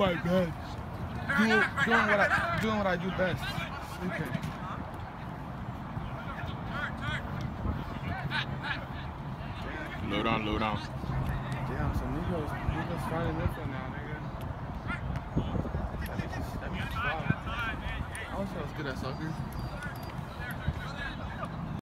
my best. Doing, doing what I doing what I do best. Okay. Low down, low down. Damn, some Negroes, Negroes starting one now, nigga. That makes, that bitch. I wish I was good at soccer.